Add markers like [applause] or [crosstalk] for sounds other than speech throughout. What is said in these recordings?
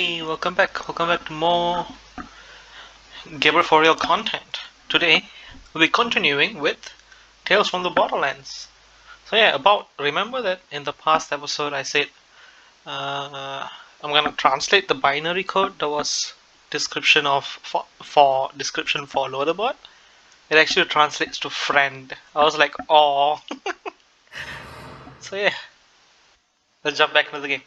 Hey, welcome back. Welcome back to more Gabriel for Real content. Today, we'll be continuing with Tales from the Borderlands. So yeah, about remember that in the past episode I said uh, I'm gonna translate the binary code that was description of for, for description for loaderbot. It actually translates to friend. I was like, oh. [laughs] so yeah, let's jump back into the game.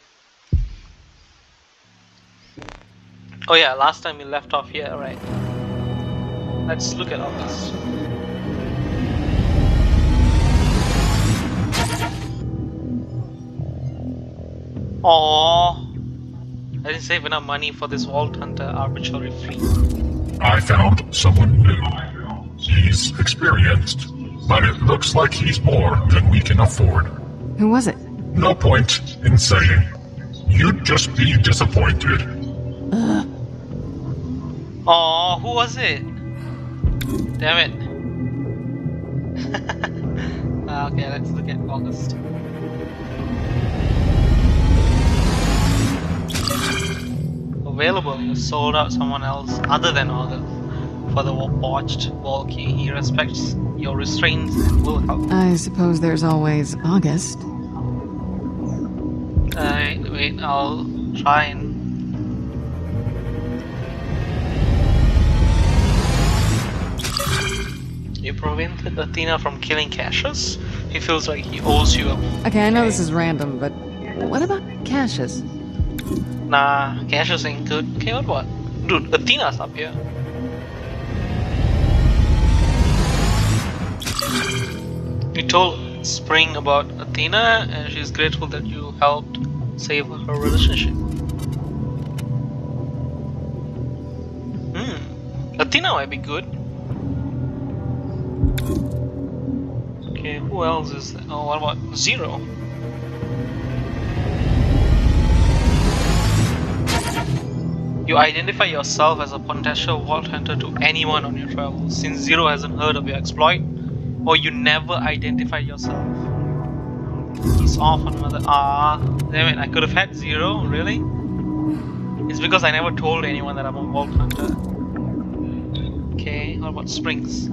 Oh yeah, last time we left off here, right? Let's look at all this. Aww. I didn't save enough money for this Vault Hunter arbitrary fleet. I found someone new. He's experienced, but it looks like he's more than we can afford. Who was it? No point in saying. You'd just be disappointed. Aww, who was it? Damn it. [laughs] Ah, okay, let's look at August. Available, you sold out someone else other than August for the botched vault key. He respects your restraints and will help. I suppose there's always August. Uh, wait, I'll try and prevented Athena from killing Cassius? He feels like he owes you a... Okay, I know this is random, but what about Cassius? Nah, Cassius ain't good. Okay, what what? Dude, Athena's up here. You told Spring about Athena and she's grateful that you helped save her relationship. Hmm. Athena might be good. Who else is there? Oh, what about Zero? You identify yourself as a potential vault hunter to anyone on your travels, since Zero hasn't heard of your exploit, or you never identify yourself. He's off on another. Ah, damn it! I could have had Zero. Really? It's because I never told anyone that I'm a vault hunter. Okay, what about Springs?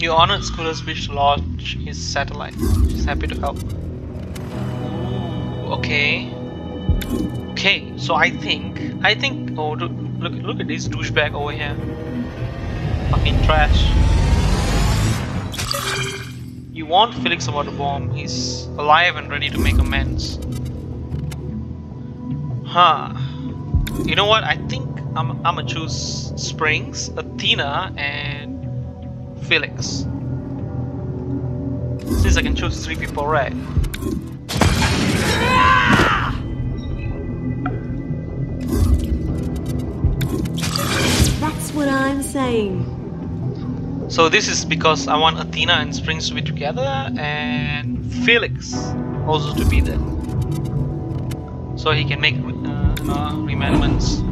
You honored Scooter's wish to launch his satellite. She's happy to help. Ooh, okay. Okay, so I think I think oh look look look at this douchebag over here. Fucking trash. You warned Felix about the bomb. He's alive and ready to make amends. Huh. You know what? I think I'm I'm gonna choose Springs, Athena, and Felix. Since I can choose three people, right? That's what I'm saying. So this is because I want Athena and Springs to be together and Felix also to be there. So he can make uh, know, remembrance.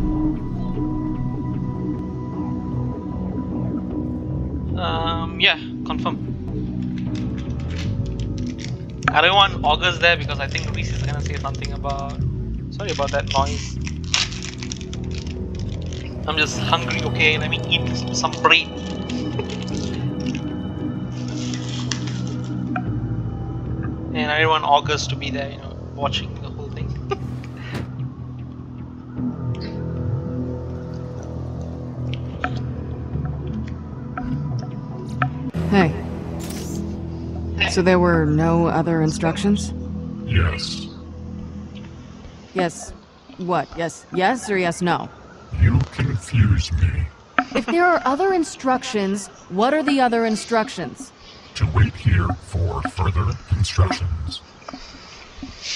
Yeah, confirm. I don't want August there because I think Rhys is gonna say something about. Sorry about that noise. I'm just hungry, okay? Let me eat some bread. and I don't want August to be there, you know, watching Hey. So there were no other instructions? Yes. Yes. What? Yes, yes, or yes, no? You confuse me. If there are other instructions, what are the other instructions? To wait here for further instructions.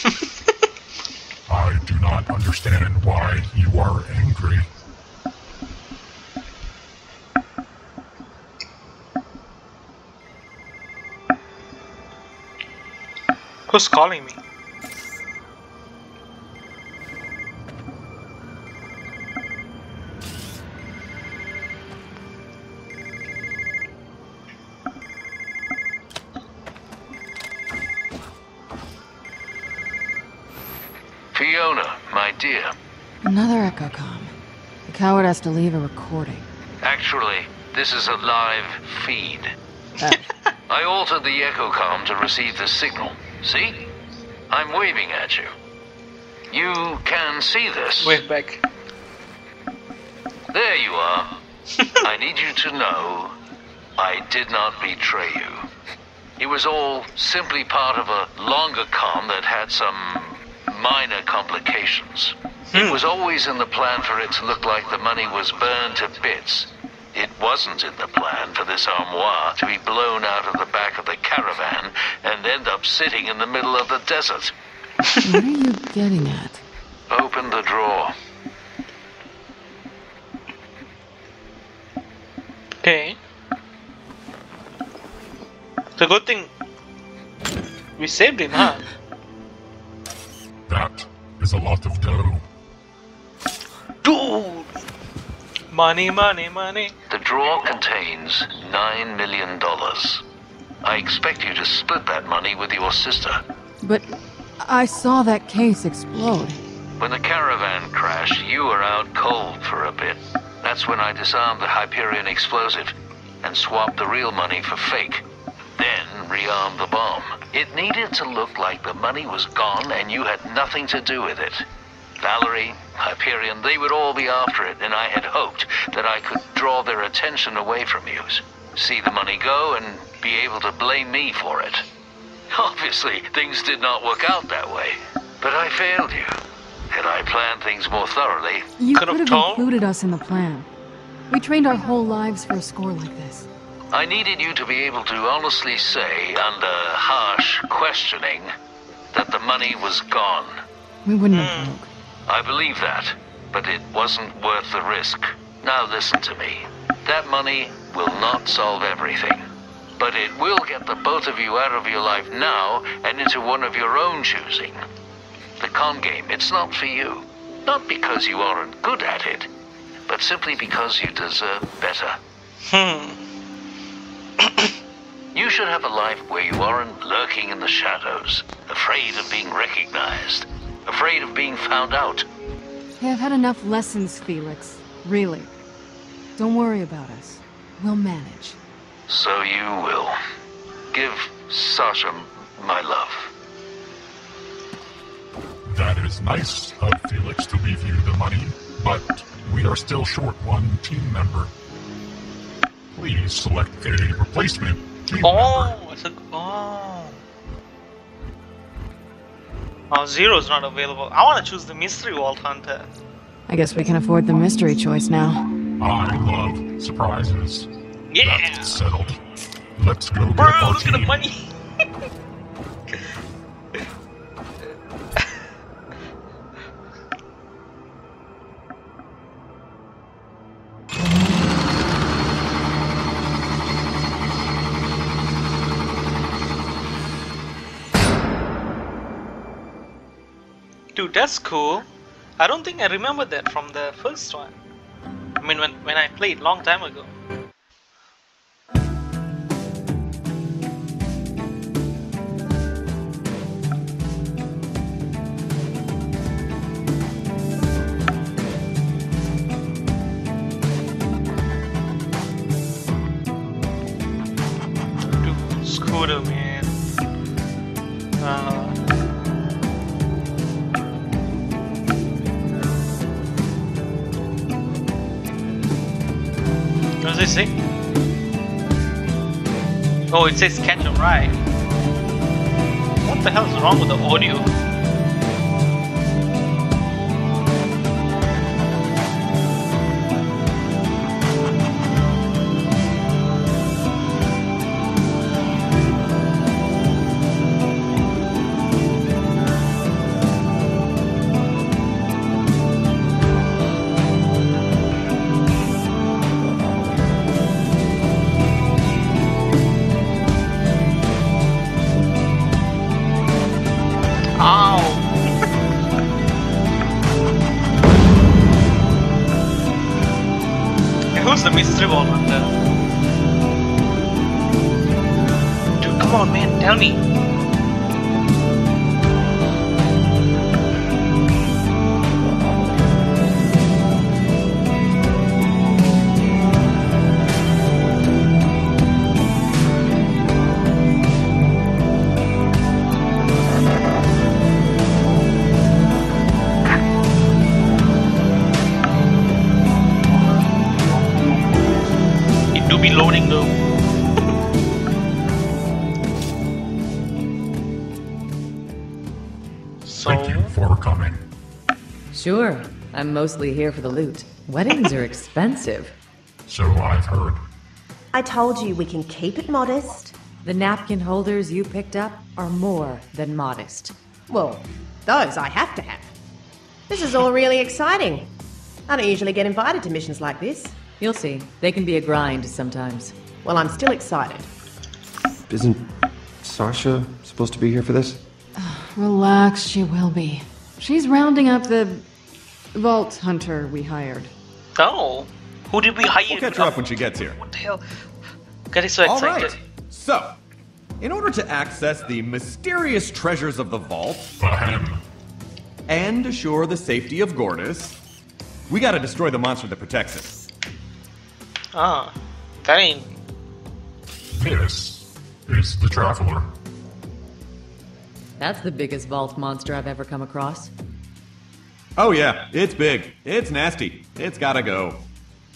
[laughs] I do not understand why you are angry. Who's calling me? Fiona, my dear. Another echo com. The coward has to leave a recording. Actually, this is a live feed. Uh, [laughs] I altered the echo com to receive the signal. See? I'm waving at you. You can see this. Wave back. There you are. [laughs] I need you to know I did not betray you. It was all simply part of a longer con that had some minor complications. It hmm. was always in the plan for it to look like the money was burned to bits. It wasn't in the plan for this armoire to be blown out of the back of the caravan and end up sitting in the middle of the desert. what are you getting at? Open the drawer. Okay. It's a good thing we saved him, huh? That is a lot of dough. Dude! Money, money, money. The drawer contains $9 million. I expect you to split that money with your sister. But I saw that case explode. When the caravan crashed, you were out cold for a bit. That's when I disarmed the Hyperion explosive and swapped the real money for fake. Then rearmed the bomb. It needed to look like the money was gone and you had nothing to do with it. Vallory, Hyperion, they would all be after it, and I had hoped that I could draw their attention away from you. See the money go and be able to blame me for it. Obviously, things did not work out that way. But I failed you. Had I planned things more thoroughly, You Could could have have told. included us in the plan. We trained our whole lives for a score like this. I needed you to be able to honestly say, under harsh questioning, that the money was gone. We wouldn't have hmm. broke. I believe that, but it wasn't worth the risk. Now listen to me. That money will not solve everything. But it will get the both of you out of your life now and into one of your own choosing. The con game, it's not for you. Not because you aren't good at it, but simply because you deserve better. Hmm. [coughs] You should have a life where you aren't lurking in the shadows, afraid of being recognized, afraid of being found out. Hey, I've had enough lessons, Felix. Really. Don't worry about us. We'll manage. So you will. Give Sasha my love. That is nice of Felix to leave you the money, but we are still short one team member. Please select a replacement team oh, member. Oh, it's a. Oh. Oh, Zero's not available. I want to choose the Mystery Vault Hunter. I guess we can afford the mystery choice now. I love surprises. Yeah! That's settled. Let's go get Bro, our look at the team. money! [laughs] That's cool. I don't think I remember that from the first one. I mean, when, when I played long time ago. Oh, it says catch a ride. What the hell is wrong with the audio? Hey, Who's the mystery vault hunter? Uh, Dude, come on, man, tell me. Sure. I'm mostly here for the loot. Weddings are expensive. So I've heard. I told you we can keep it modest. The napkin holders you picked up are more than modest. Well, those I have to have. This is all really exciting. I don't usually get invited to missions like this. You'll see. They can be a grind sometimes. Well, I'm still excited. Isn't Sasha supposed to be here for this? Relax, she will be. She's rounding up the vault hunter we hired. oh, who did we hire? We'll catch her up when she gets here. What the hell? Getting so excited. right. So, in order to access the mysterious treasures of the vault and assure the safety of Gortys, we gotta destroy the monster that protects it. Ah, very. This is the Traveler. That's the biggest vault monster I've ever come across. Oh yeah, it's big. It's nasty. It's gotta go.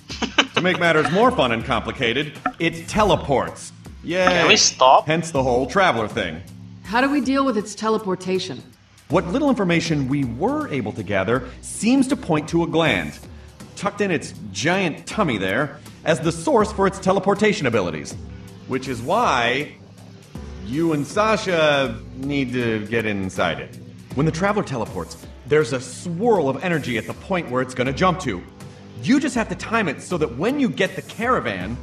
[laughs] to make matters more fun and complicated, it teleports. Yay! Can we stop? Hence the whole traveler thing. How do we deal with its teleportation? What little information we were able to gather seems to point to a gland, tucked in its giant tummy there, as the source for its teleportation abilities. Which is why you and Sasha need to get inside it. When the traveler teleports, there's a swirl of energy at the point where it's gonna jump to. You just have to time it so that when you get the caravan,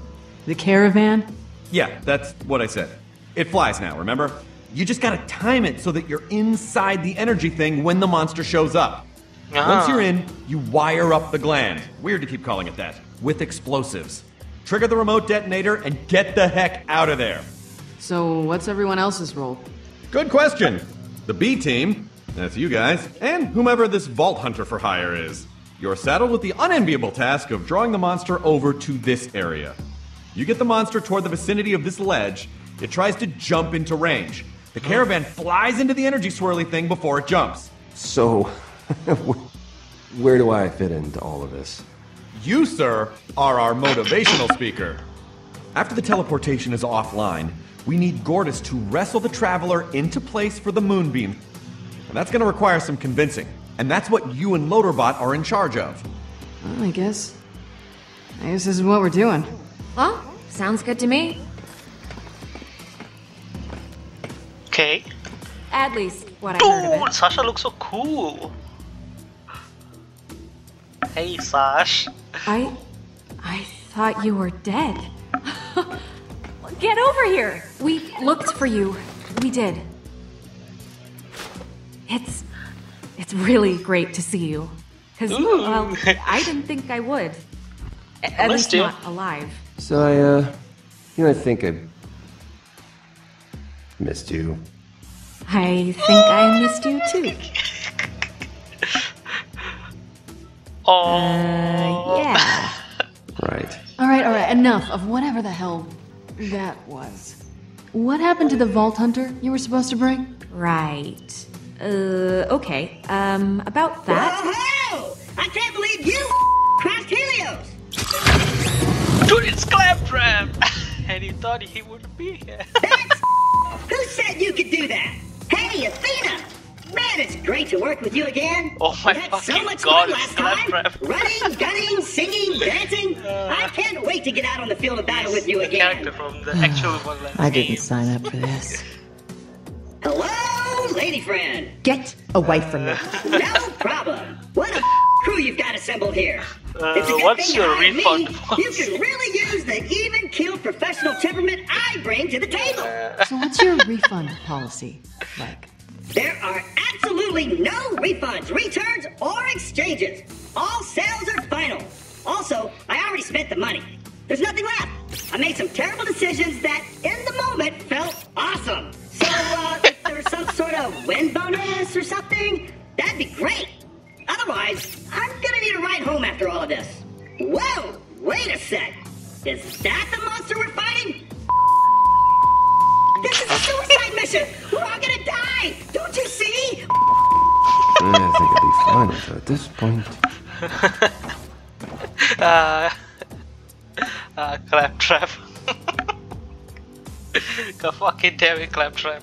The caravan? yeah, that's what I said. It flies now, remember? You just gotta time it so that you're inside the energy thing when the monster shows up. Ah. Once you're in, you wire up the gland. Weird to keep calling it that. With explosives. Trigger the remote detonator and get the heck out of there. So, what's everyone else's role? Good question. The B team, that's you guys, and whomever this Vault Hunter for hire is. You're saddled with the unenviable task of drawing the monster over to this area. You get the monster toward the vicinity of this ledge, it tries to jump into range. The caravan flies into the energy swirly thing before it jumps. So, [laughs] where do I fit into all of this? You, sir, are our motivational speaker. After the teleportation is offline, we need Gortys to wrestle the Traveler into place for the Moonbeam. And that's gonna require some convincing. And that's what you and Loaderbot are in charge of. Well, I guess. I guess this is what we're doing. Well, sounds good to me. Okay. At least what I heard of Dude, it. Sasha looks so cool. Hey, Sash. I. I thought you were dead. [laughs] Get over here! We looked for you. We did. It's. It's really great to see you. Because, well, I didn't [laughs] think I would. A- At missed least you. not alive. So I, uh, you know, I think I missed you. I think I missed you too. [laughs] Oh, Uh, yeah. [laughs] Right. Alright, alright, enough of whatever the hell that was. What happened to the Vault Hunter you were supposed to bring? Right. Uh, okay. Um, about that. Oh, I can't believe you crossed Helios! dude, it's Claptrap. [laughs] and he thought he wouldn't be here. That's [laughs] Who said you could do that? Hey, Athena! Man, it's great to work with you again. Oh my we had so fucking much God, fun last it's time. [laughs] Running, gunning, singing, dancing. I can't wait to get out on the field of battle with you the again. character from the actual Borderlands I didn't sign up for this. Hello, lady friend. Get away from me. [laughs] No problem. What a crew you've got assembled here. Uh, it's a good what's thing your hired me. refund You policy? can really use the even killed professional temperament I bring to the table. So, what's your refund policy like? There are absolutely no refunds, returns, or exchanges. All sales are final. Also, I already spent the money. There's nothing left. I made some terrible decisions that, in the moment, felt awesome. So, uh, if there's some sort of win bonus or something, that'd be great. Otherwise, I'm gonna need a ride home after all of this. Whoa! Wait a sec. Is that the monster we're fighting? This is a suicide mission! We're all gonna die! Don't you see? I think it'd be fun, with at this point. [laughs] Uh, uh, Claptrap. [laughs] God fucking damn it, Claptrap.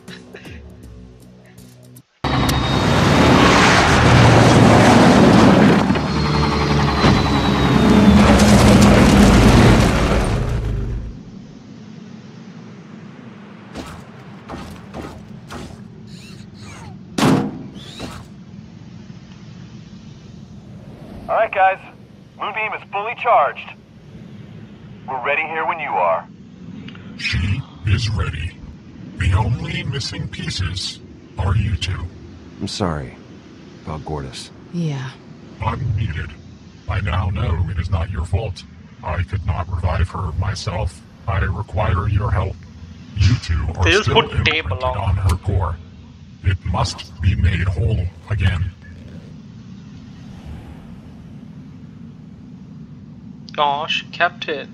Alright, guys. Moonbeam is fully charged. We're ready here when you are. She is ready. The only missing pieces are you two. I'm sorry about Gortys. Yeah. Unneeded. I now know it is not your fault. I could not revive her myself. I require your help. You two are They still put imprinted on her core. It must be made whole again. She kept it.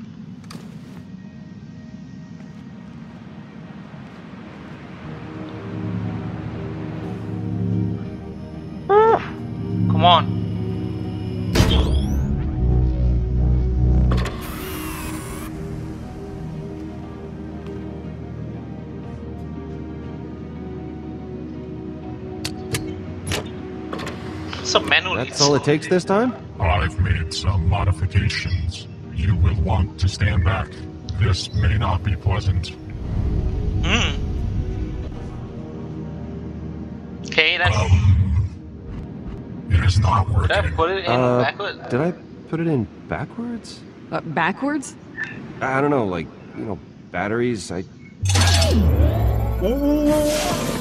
Come on. Some manual. That's all it takes this time? I've made some modifications. You will want to stand back. This may not be pleasant. Hmm. Okay, that's. It is not working. Did I put it in Uh, backward? did I put it in backwards? Uh, backwards? I don't know, like, you know, batteries, I... Bro,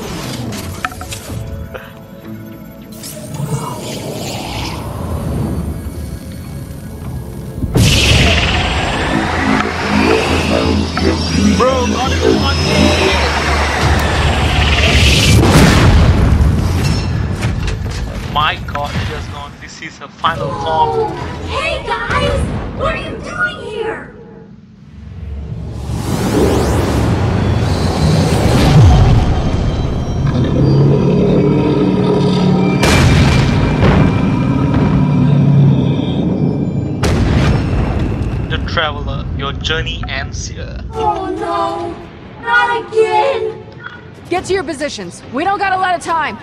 gone. This is her final form. Hey guys! What are you doing here? The traveler, your journey ends here. Oh no! Not again! Get to your positions. We don't got a lot of time.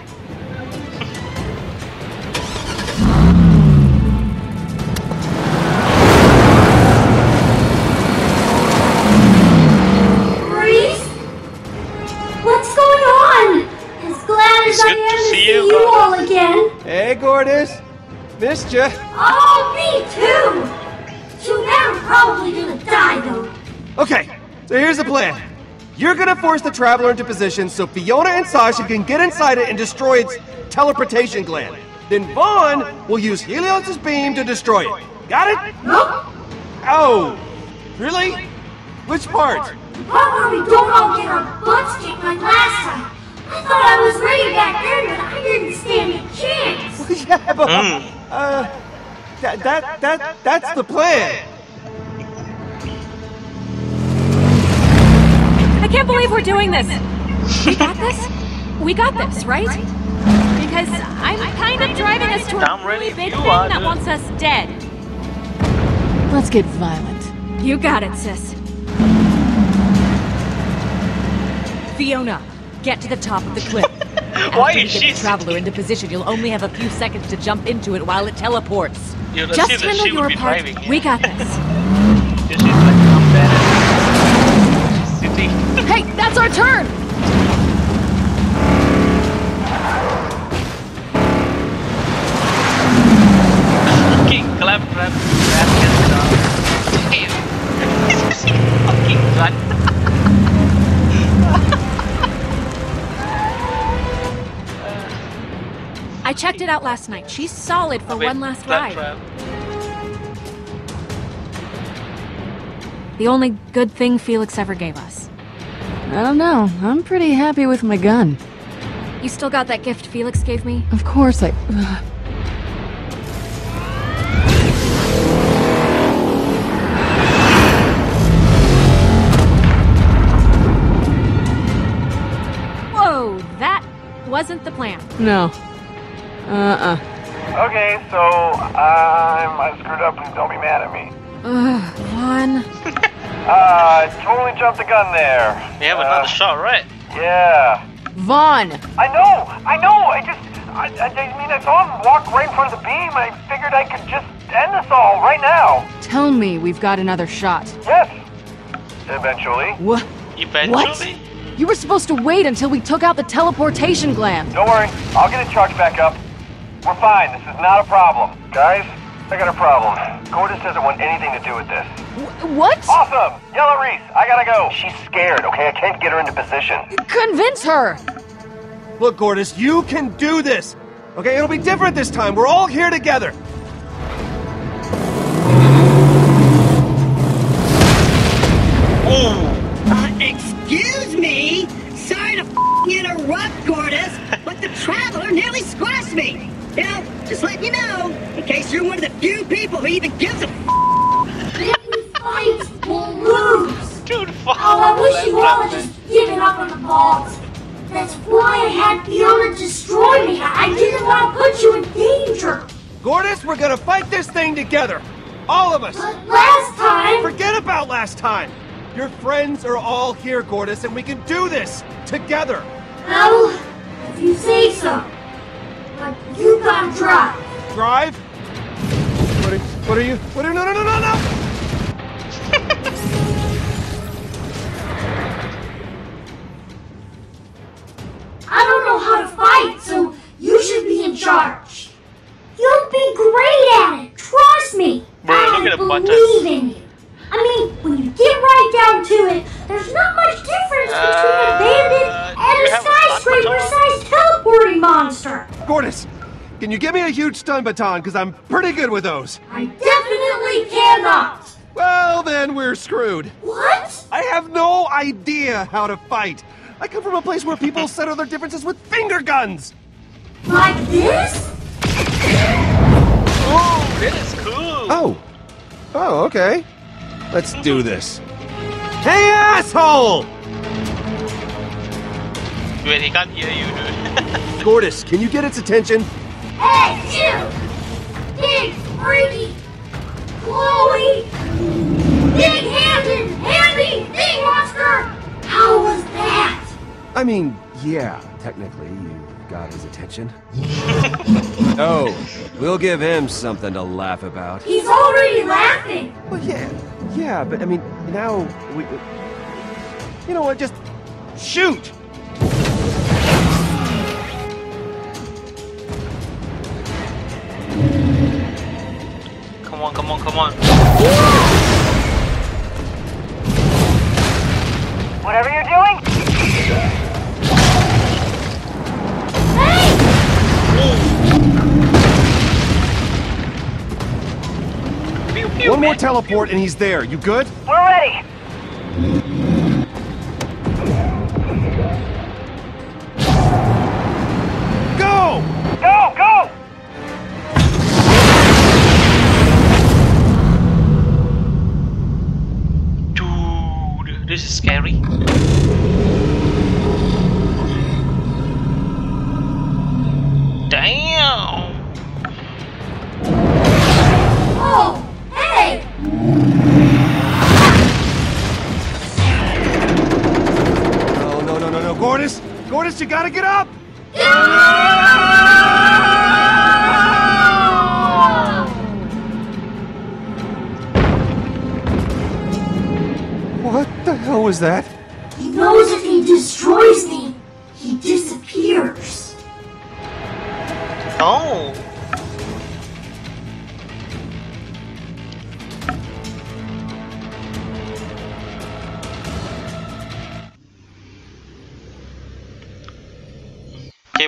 Good to see you, you all again. Hey, Gortys! Missed ya! Oh, me too! Too bad I'm probably gonna die though. Okay, so here's the plan. You're gonna force the Traveler into position so Fiona and Sasha can get inside it and destroy its teleportation gland. Then Vaughn will use Helios' beam to destroy it. Got it? Nope. Oh, really? Which part? The part where we don't all get our butts kicked like last time. I thought I was ready back then, but I didn't stand a chance. [laughs] yeah, but uh, that that that that's the plan. I can't believe we're doing this. We got this? We got this, right? Because I'm kind of driving us to Damn a really big thing that wants us dead. Let's get violent. You got it, sis. Fiona, get to the top of the cliff. [laughs] Why is get she the traveler into position, you'll only have a few seconds to jump into it while it teleports. You know, Just handle your part. driving. We got this. [laughs] She's like, I'm bad. [laughs] She's sitting. Hey, that's our turn! I checked it out last night. She's solid for one last ride. trap. The only good thing Felix ever gave us. I don't know. I'm pretty happy with my gun. You still got that gift Felix gave me? Of course I. Whoa, that wasn't the plan. No. Uh-uh. Okay, so um, I screwed up. Please don't be mad at me. Ugh, Vaughn. Uh, totally jumped the gun there. You have Uh, another shot, right? Yeah. Vaughn! I know, I know. I just, I, I, I mean, I saw him walk right in front of the beam. I figured I could just end this all right now. Tell me we've got another shot. Yes. Eventually. What? Eventually. What? You were supposed to wait until we took out the teleportation gland. Don't worry, I'll get it charged back up. We're fine. This is not a problem, guys. I got a problem. Gortys doesn't want anything to do with this. What? Awesome! Yellow Rhys, I gotta go. She's scared, okay? I can't get her into position. Convince her! Look, Gortys, you can do this! Okay, it'll be different this time. We're all here together. Uh, excuse me? Sorry to f- interrupt, Gortys, but the Traveler nearly squashed me. You know, just letting you know, in case you're one of the few people who even gives a f- If we fight, we'll lose. Dude, Oh, I wish you all had just given up on the balls. That's why I had Fiona destroy me. I I didn't want to put you in danger. Gortys, we're gonna fight this thing together. All of us. But last time... Forget about last time. Your friends are all here, Gortys, and we can do this together. Well, if you say so. But you gotta drive. Drive? What are, what are you? What are no no no no no? [laughs] I don't know how to fight, so you should be in charge. You'll be great at it. Trust me. Bro, I look at the believe buttons. in you. I mean, when you get right down to it, there's not much difference Gortys, can you give me a huge stun baton? Because I'm pretty good with those. I definitely cannot. Well, then we're screwed. What? I have no idea how to fight. I come from a place where people [laughs] settle their differences with finger guns. Like this? Oh, this is cool. Oh. Oh, okay. Let's do this. Hey, asshole! Wait, he can't hear you, dude. [laughs] Gortys, can you get its attention? Hey, you! Big, freaky, Chloe! Big-handed, handy thing monster! How was that? I mean, yeah, technically, you got his attention. [laughs] oh, we'll give him something to laugh about. He's already laughing. Well, yeah, yeah, but I mean, now we. we- You know what? Just shoot! Come on, come on, come on. Whatever you're doing, Pew, pew, One more man. teleport and he's there. You good? we're ready.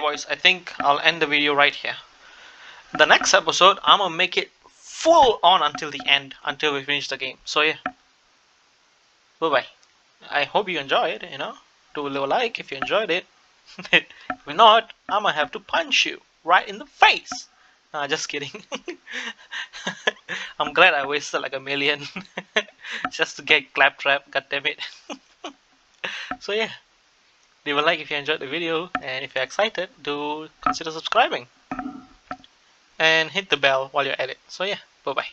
Boys, I think I'll end the video right here. The next episode, I'm gonna make it full on until the end, until we finish the game. So yeah. Bye bye. I hope you enjoyed, you know. Do a like if you enjoyed it. [laughs] if not, I'm gonna have to punch you right in the face. Nah, just kidding. [laughs] I'm glad I wasted like a million [laughs] just to get claptrap, god damn it. so yeah. Leave a like if you enjoyed the video and if you're excited, do consider subscribing. And hit the bell while you're at it. So yeah, bye bye.